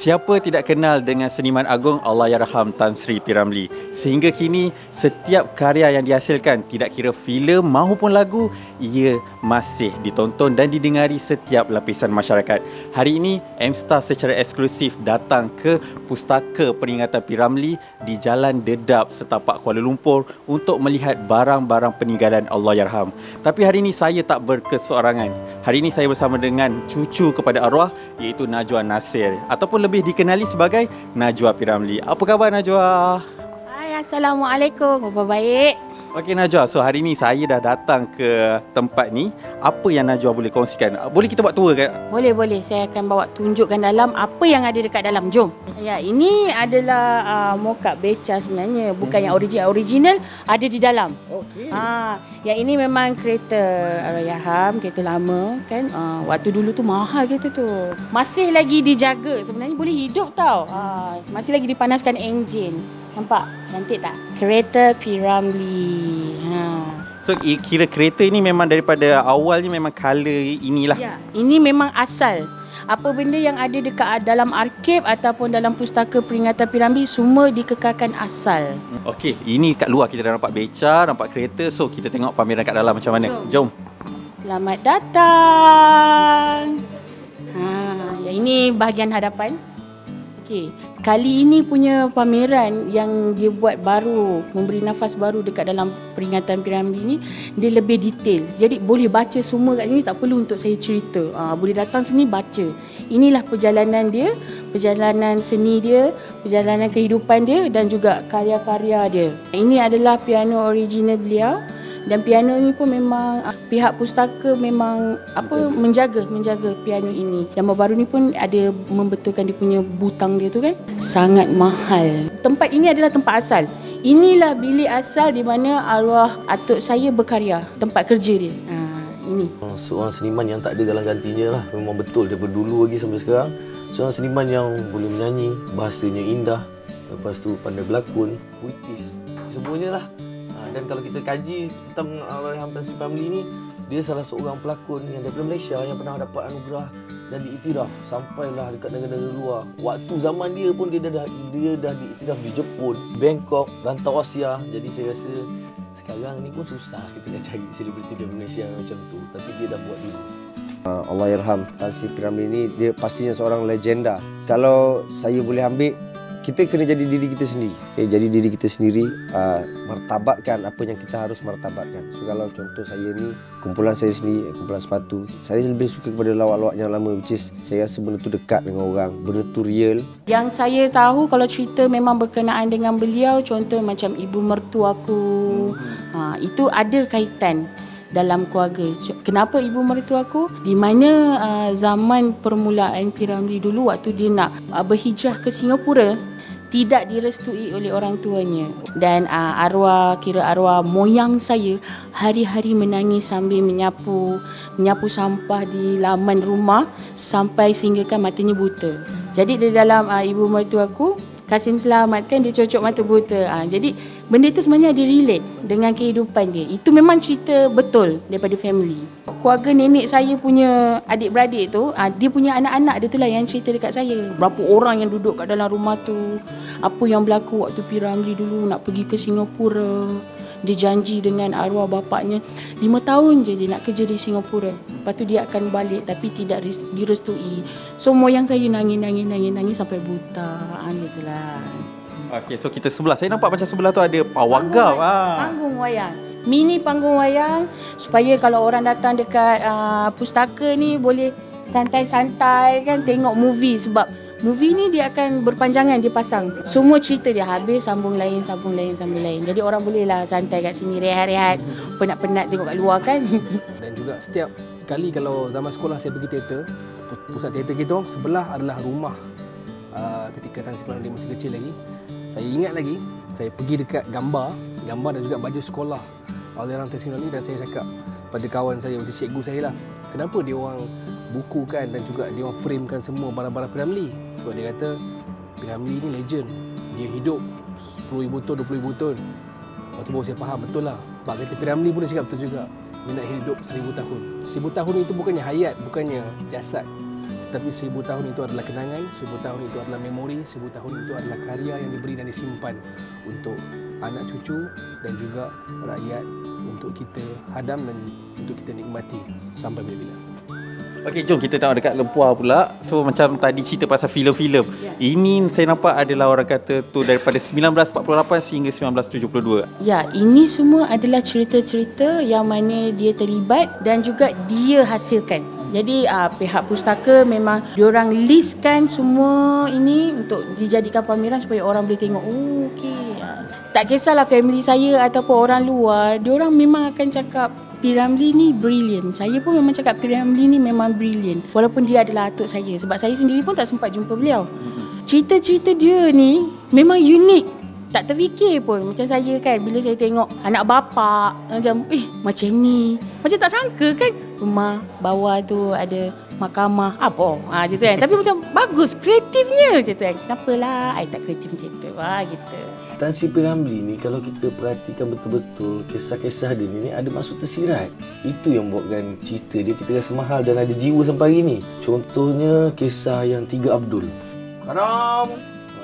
Siapa tidak kenal dengan seniman agung Allahyarham Tan Sri P. Ramlee? Sehingga kini, setiap karya yang dihasilkan, tidak kira filem maupun lagu, ia masih ditonton dan didengari setiap lapisan masyarakat. Hari ini, M-Star secara eksklusif datang ke Pustaka Peringatan P. Ramlee di Jalan Dedap, Setapak Kuala Lumpur untuk melihat barang-barang peninggalan Allahyarham. Tapi hari ini saya tak berkeseorangan. Hari ini saya bersama dengan cucu kepada arwah iaitu Najwa Nasir ataupun lebih dikenali sebagai Najwa Piramli. Apa khabar Najwa? Hai, Assalamualaikum. Apa baik? Okey Najwa, so hari ni saya dah datang ke tempat ni. Apa yang Najwa boleh kongsikan? Boleh kita buat tour ke? Boleh, boleh. Saya akan bawa tunjukkan dalam apa yang ada dekat dalam. Jom. Ya, ini adalah uh, mokap beca sebenarnya. Bukan hmm. yang original. Original ada di dalam. Okey. Ha, yang ini memang kereta Arayaham, kereta lama kan. Uh, waktu dulu tu mahal kereta tu. Masih lagi dijaga. Sebenarnya boleh hidup tau. Uh, masih lagi dipanaskan enjin. Nampak? Cantik tak? Kereta Piramli. Ha. So kira kereta ini memang daripada awal ni memang color inilah. Ya, ini memang asal. Apa benda yang ada dekat dalam arkib ataupun dalam pustaka peringatan Piramli semua dikekalkan asal. Okey, ini kat luar kita dah nampak beca, nampak kereta. So kita tengok pameran kat dalam macam mana. Jom. Selamat datang. Ha, yang ini bahagian hadapan. Okey, kali ini punya pameran yang dia buat baru, memberi nafas baru dekat dalam peringatan piramid ini, dia lebih detail. Jadi boleh baca semua kat sini, tak perlu untuk saya cerita. Ha, boleh datang sini baca. Inilah perjalanan dia, perjalanan seni dia, perjalanan kehidupan dia dan juga karya-karya dia. Ini adalah piano original beliau dan piano ini pun memang uh, pihak pustaka memang apa menjaga menjaga piano ini. Yang baru ni pun ada membetulkan dia punya butang dia tu kan sangat mahal. Tempat ini adalah tempat asal. Inilah bilik asal di mana arwah atuk saya berkarya, tempat kerja dia. Ha, ini. Seorang seniman yang tak ada galang gantinya lah. Memang betul daripada dulu lagi sampai sekarang. Seorang seniman yang boleh menyanyi, bahasanya indah. Lepas tu pandai berlakon, puitis. Semuanya lah dan kalau kita kaji tentang Allahyarham Tan Sri Family ni dia salah seorang pelakon yang daripada Malaysia yang pernah dapat anugerah dan diiktiraf sampailah dekat negara-negara luar. Waktu zaman dia pun dia dah dia dah diiktiraf di Jepun, Bangkok, rantau Asia. Jadi saya rasa sekarang ni pun susah kita nak cari selebriti dari Malaysia macam tu. Tapi dia dah buat dulu. Uh, Allahyarham Tan Sri Piramli ni dia pastinya seorang legenda. Kalau saya boleh ambil kita kena jadi diri kita sendiri. Okay, jadi diri kita sendiri, uh, martabatkan apa yang kita harus martabatkan. So kalau contoh saya ni, kumpulan saya sendiri, kumpulan sepatu, saya lebih suka kepada lawak-lawak yang lama which is saya rasa benda tu dekat dengan orang, benda tu real. Yang saya tahu kalau cerita memang berkenaan dengan beliau, contoh macam ibu mertua aku, hmm. ha, itu ada kaitan dalam keluarga. Kenapa ibu mertua aku? Di mana uh, zaman permulaan Piramli dulu waktu dia nak uh, berhijrah ke Singapura, tidak direstui oleh orang tuanya dan uh, arwah kira arwah moyang saya hari-hari menangis sambil menyapu menyapu sampah di laman rumah sampai sehinggakan matanya buta. Jadi di dalam uh, ibu mertua aku Kasim Selamat kan dia cocok mata buta. Ha, jadi benda tu sebenarnya ada relate dengan kehidupan dia. Itu memang cerita betul daripada family. Keluarga nenek saya punya adik-beradik tu, ha, dia punya anak-anak dia tu lah yang cerita dekat saya. Berapa orang yang duduk kat dalam rumah tu. Apa yang berlaku waktu Piramli dulu nak pergi ke Singapura dia janji dengan arwah bapaknya lima tahun je dia nak kerja di Singapura lepas tu dia akan balik tapi tidak direstui so moyang saya nangis nangis nangis nangis sampai buta ah gitulah Okey, so kita sebelah. Saya nampak macam sebelah tu ada pawagam. Panggung, ah. panggung wayang. Mini panggung wayang supaya kalau orang datang dekat uh, pustaka ni boleh santai-santai kan tengok movie sebab Movie ni dia akan berpanjangan dia pasang. Semua cerita dia habis sambung lain, sambung lain, sambung lain. Jadi orang boleh lah santai kat sini rehat-rehat. Penat-penat tengok kat luar kan. Dan juga setiap kali kalau zaman sekolah saya pergi teater, pusat teater kita sebelah adalah rumah. Uh, ketika Tan Sri dia masih kecil lagi. Saya ingat lagi, saya pergi dekat gambar, gambar dan juga baju sekolah. Aliran Tan Sri dan saya cakap pada kawan saya, waktu cikgu saya lah. Kenapa dia orang bukukan dan juga dia orang framekan semua barang-barang Piramli? Sebab dia kata Piramli ni legend. Dia hidup 10,000 tahun 20,000 tahun waktu baru saya faham betul lah. Sebab kata Piramli pun dia cakap betul juga. Dia nak hidup 1,000 tahun. 1,000 tahun itu bukannya hayat bukannya jasad Tapi seribu tahun itu adalah kenangan, seribu tahun itu adalah memori, seribu tahun itu adalah karya yang diberi dan disimpan untuk anak cucu dan juga rakyat untuk kita hadam dan untuk kita nikmati sampai bila-bila. Okey, jom kita tengok dekat Lempuar pula. So macam tadi cerita pasal filem-filem. Ya. Ini saya nampak adalah orang kata tu daripada 1948 sehingga 1972. Ya, ini semua adalah cerita-cerita yang mana dia terlibat dan juga dia hasilkan. Jadi uh, pihak pustaka memang diorang listkan semua ini untuk dijadikan pameran supaya orang boleh tengok. Oh, okey. Tak kisahlah family saya ataupun orang luar, diorang memang akan cakap P. Ramlee ni brilliant. Saya pun memang cakap P. Ramlee ni memang brilliant. Walaupun dia adalah atuk saya. Sebab saya sendiri pun tak sempat jumpa beliau. Cerita-cerita dia ni memang unik. Tak terfikir pun macam saya kan bila saya tengok anak bapa macam eh macam ni. Macam tak sangka kan rumah bawah tu ada mahkamah apa ha, macam tu kan. Tapi macam bagus kreatifnya macam tu kan. Kenapalah I tak kreatif macam tu. Wah gitu. Tan Sri P. Ramlee ni kalau kita perhatikan betul-betul kisah-kisah dia ni ada maksud tersirat. Itu yang buatkan cerita dia kita rasa mahal dan ada jiwa sampai hari ni. Contohnya kisah yang Tiga Abdul. Karam.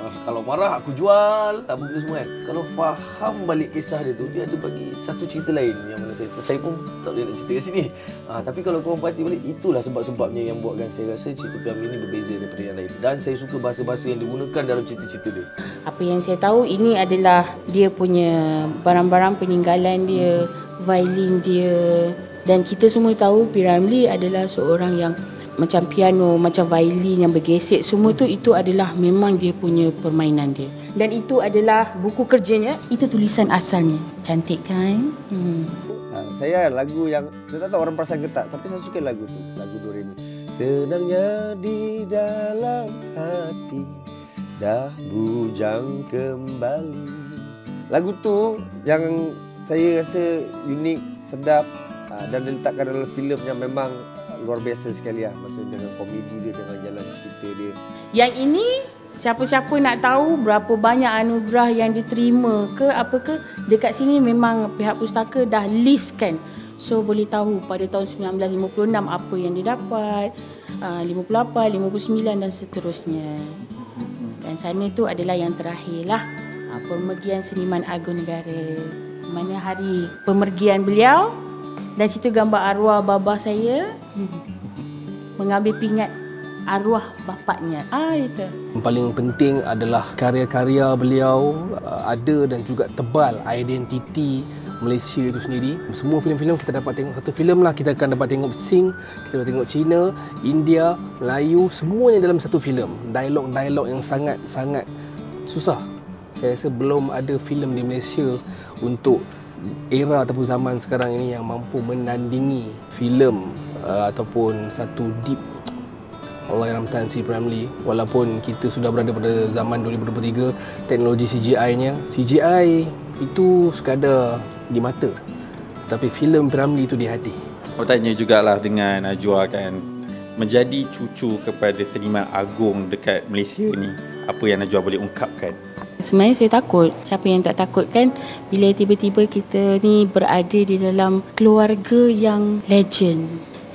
Ah, kalau marah aku jual apa benda semua kan. Kalau faham balik kisah dia tu dia ada bagi satu cerita lain yang mana saya saya pun tak boleh nak cerita kat sini. Ah, tapi kalau korang perhati balik itulah sebab-sebabnya yang buatkan saya rasa cerita P. Ramlee ni berbeza daripada yang lain. Dan saya suka bahasa-bahasa yang digunakan dalam cerita-cerita dia. Apa yang saya tahu ini adalah dia punya barang-barang peninggalan dia, violin dia dan kita semua tahu P. Ramlee adalah seorang yang macam piano, macam violin yang bergesek semua tu itu adalah memang dia punya permainan dia. Dan itu adalah buku kerjanya, itu tulisan asalnya. Cantik kan? Hmm. Ha, saya lagu yang saya tak tahu orang perasan ke tak tapi saya suka lagu tu lagu Doremi senangnya di dalam hati dah bujang kembali lagu tu yang saya rasa unik sedap ha, dan diletakkan dalam filem yang memang luar biasa sekali lah masa dengan komedi dia dengan jalan cerita dia Yang ini siapa-siapa nak tahu berapa banyak anugerah yang diterima ke apa ke dekat sini memang pihak pustaka dah listkan. So boleh tahu pada tahun 1956 apa yang dia dapat, ah, 58, 59 dan seterusnya. Dan sana tu adalah yang terakhir lah. ah, Pemergian Seniman Agung Negara. Mana hari pemergian beliau dan situ gambar arwah bapa saya mengambil pingat arwah bapaknya. Ah itu. Yang paling penting adalah karya-karya beliau uh, ada dan juga tebal identiti Malaysia itu sendiri. Semua filem-filem kita dapat tengok satu filem lah kita akan dapat tengok Sing, kita dapat tengok Cina, India, Melayu, semuanya dalam satu filem. Dialog-dialog yang sangat-sangat susah. Saya rasa belum ada filem di Malaysia untuk era ataupun zaman sekarang ini yang mampu menandingi filem uh, ataupun satu deep Allah yang Tan Sri Ramlee walaupun kita sudah berada pada zaman 2023 teknologi CGI-nya CGI itu sekadar di mata. Tapi filem Ramlee itu di hati. Aku tanya jugalah dengan Najwa kan menjadi cucu kepada seniman agung dekat Malaysia ni apa yang Najwa boleh ungkapkan? Sebenarnya saya takut. Siapa yang tak takut kan bila tiba-tiba kita ni berada di dalam keluarga yang legend,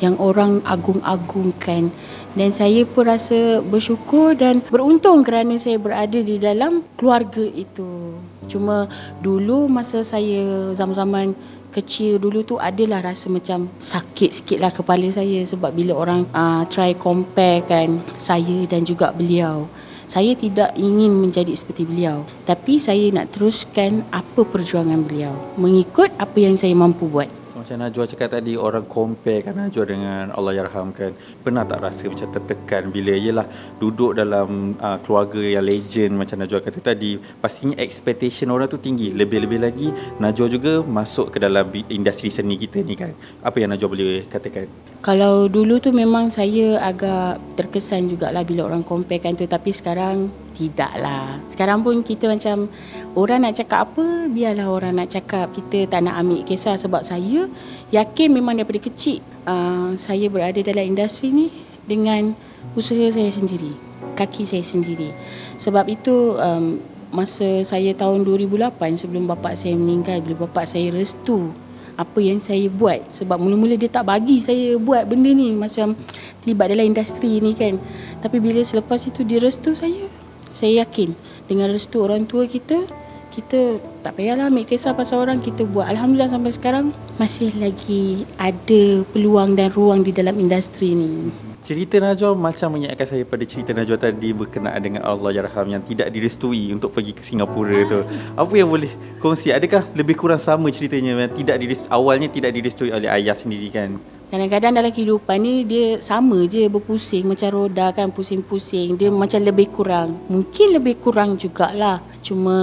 yang orang agung-agungkan. Dan saya pun rasa bersyukur dan beruntung kerana saya berada di dalam keluarga itu. Cuma dulu masa saya zaman-zaman kecil dulu tu adalah rasa macam sakit sikit lah kepala saya sebab bila orang uh, try compare kan saya dan juga beliau saya tidak ingin menjadi seperti beliau tapi saya nak teruskan apa perjuangan beliau mengikut apa yang saya mampu buat macam Najwa cakap tadi orang compare kan Najwa dengan Allah Yarhamkan. Pernah tak rasa macam tertekan bila yelah duduk dalam uh, keluarga yang legend macam Najwa kata tadi pastinya expectation orang tu tinggi. Lebih-lebih lagi Najwa juga masuk ke dalam industri seni kita ni kan. Apa yang Najwa boleh katakan? Kalau dulu tu memang saya agak terkesan jugalah bila orang compare kan tu. Tapi sekarang tidak lah. Sekarang pun kita macam orang nak cakap apa biarlah orang nak cakap kita tak nak ambil kisah sebab saya yakin memang daripada kecil uh, saya berada dalam industri ni dengan usaha saya sendiri, kaki saya sendiri. Sebab itu um, masa saya tahun 2008 sebelum bapa saya meninggal bila bapa saya restu apa yang saya buat sebab mula-mula dia tak bagi saya buat benda ni macam terlibat dalam industri ni kan tapi bila selepas itu dia restu saya saya yakin dengan restu orang tua kita kita tak payahlah ambil kisah pasal orang kita buat Alhamdulillah sampai sekarang masih lagi ada peluang dan ruang di dalam industri ni Cerita Najwa macam mengingatkan saya pada cerita Najwa tadi berkenaan dengan Allah Yarham yang tidak direstui untuk pergi ke Singapura tu. Apa yang boleh kongsi? Adakah lebih kurang sama ceritanya yang tidak direstui, awalnya tidak direstui oleh ayah sendiri kan? Kadang-kadang dalam kehidupan ni dia sama je berpusing macam roda kan pusing-pusing. Dia macam lebih kurang. Mungkin lebih kurang jugalah. Cuma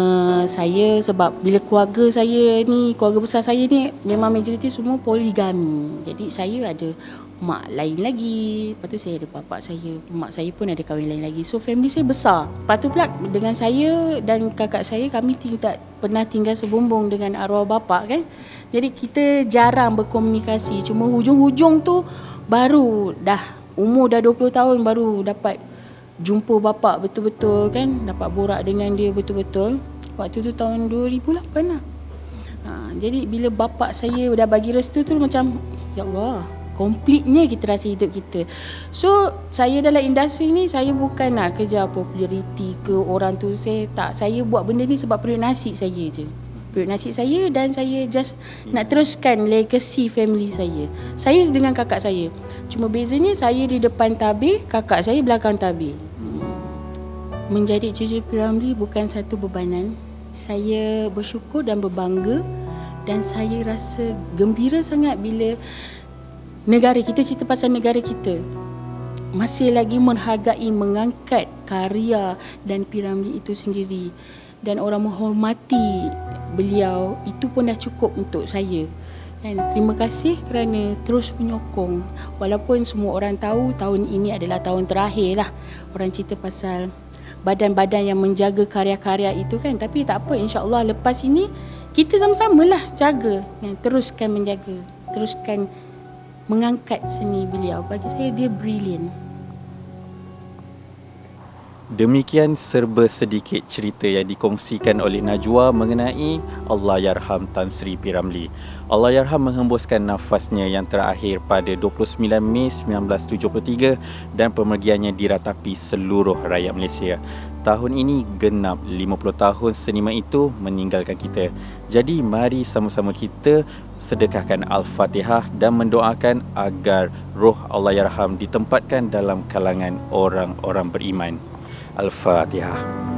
saya sebab bila keluarga saya ni, keluarga besar saya ni memang majoriti semua poligami. Jadi saya ada mak lain lagi. Lepas tu saya ada bapak saya. Mak saya pun ada kahwin lain lagi. So family saya besar. Lepas tu pula dengan saya dan kakak saya kami tidak pernah tinggal sebumbung dengan arwah bapak kan. Jadi kita jarang berkomunikasi. Cuma hujung-hujung tu baru dah umur dah 20 tahun baru dapat jumpa bapak betul-betul kan. Dapat borak dengan dia betul-betul. Waktu tu tahun 2008 lah. Ha, jadi bila bapak saya dah bagi restu tu macam ya Allah Completenya kita rasa hidup kita So saya dalam industri ni Saya bukan nak kejar populariti ke orang tu Saya tak Saya buat benda ni sebab perut nasi saya je Perut nasi saya dan saya just Nak teruskan legacy family saya. Saya dengan kakak saya. Cuma bezanya saya di depan tabir Kakak saya belakang tabir. Menjadi cucu Piramli bukan satu bebanan. Saya bersyukur dan berbangga Dan saya rasa gembira sangat bila negara kita cerita pasal negara kita masih lagi menghargai mengangkat karya dan piramid itu sendiri dan orang menghormati beliau itu pun dah cukup untuk saya dan terima kasih kerana terus menyokong walaupun semua orang tahu tahun ini adalah tahun terakhir lah orang cerita pasal badan-badan yang menjaga karya-karya itu kan tapi tak apa insyaAllah lepas ini kita sama-sama lah jaga dan teruskan menjaga teruskan mengangkat seni beliau. Bagi saya dia brilliant. Demikian serba sedikit cerita yang dikongsikan oleh Najwa mengenai Allah Yarham Tan Sri Piramli. Allah Yarham menghembuskan nafasnya yang terakhir pada 29 Mei 1973 dan pemergiannya diratapi seluruh rakyat Malaysia. Tahun ini genap 50 tahun seniman itu meninggalkan kita. Jadi mari sama-sama kita sedekahkan Al-Fatihah dan mendoakan agar roh Allah Yarham ditempatkan dalam kalangan orang-orang beriman. Al-Fatihah.